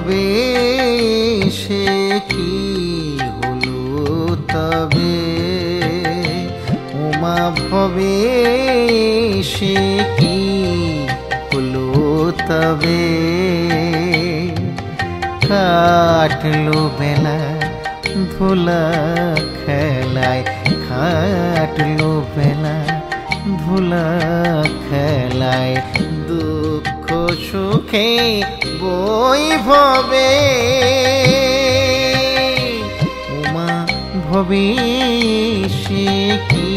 ভবে সে কি হলো তবে? উমা ভবে সে কি হলো তবে? কাটলো বেলা ধুলা খেলায়, কাটলো বেলা ধুলা খেলায়। সুখে বই ভবে। উমা ভবে সে কি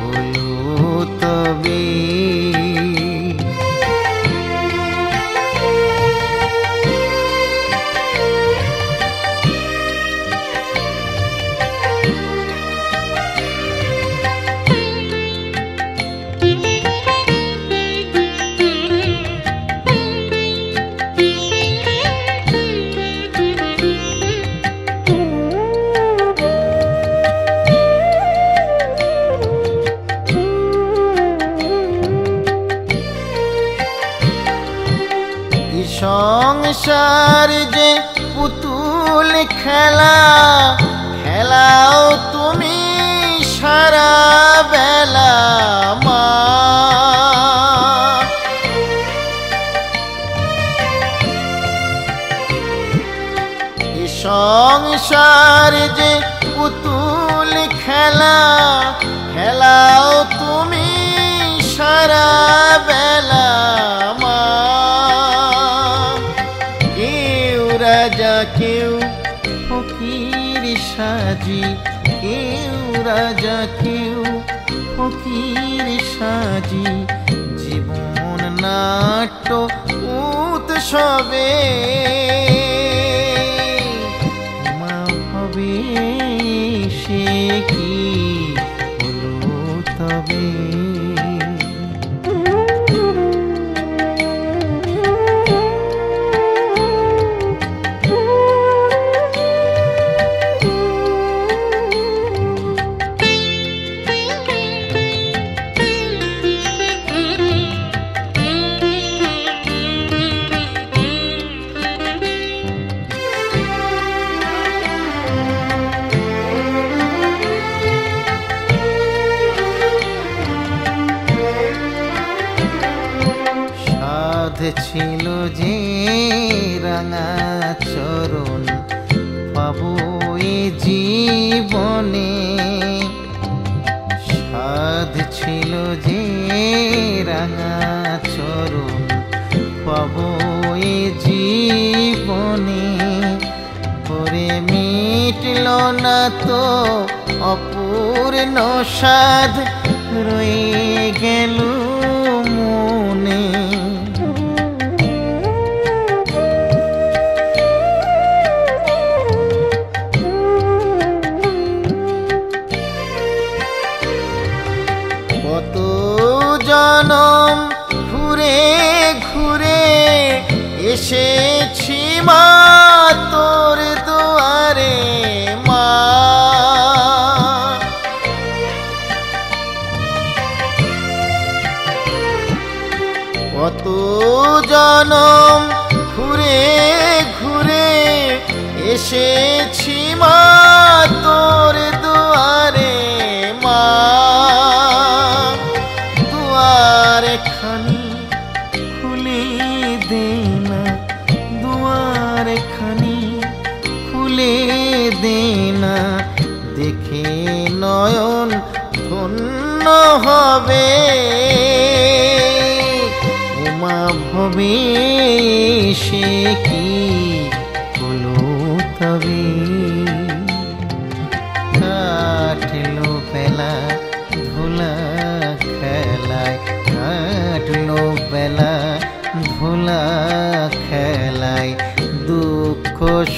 হলো সংসার যে পুতুল খেলা, খেলাও তুমি সারা বেলা, মা। সংসার যে পুতুল খেলা, খেলাও তুমি কেউ রাজা কেউ ফকির সাজি জীবন নাট্য উৎসবে। ছিল যে রাঙা চরণ, পাবো জীবনে। সাধ ছিল যে রাঙা চরণ, পাবো জীবনে। করে মিটল না তো অপূর্ণ সাধ রয়ে কত জনম ঘুরে ঘুরে এসেছি মা তোর দুয়ারে মা। কত জনম খুলে দেনা দেখে নয়ন ধন্য হবে। উমা ভবে সে কি হলো তবে?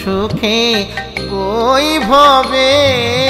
সুখে কই ভবে?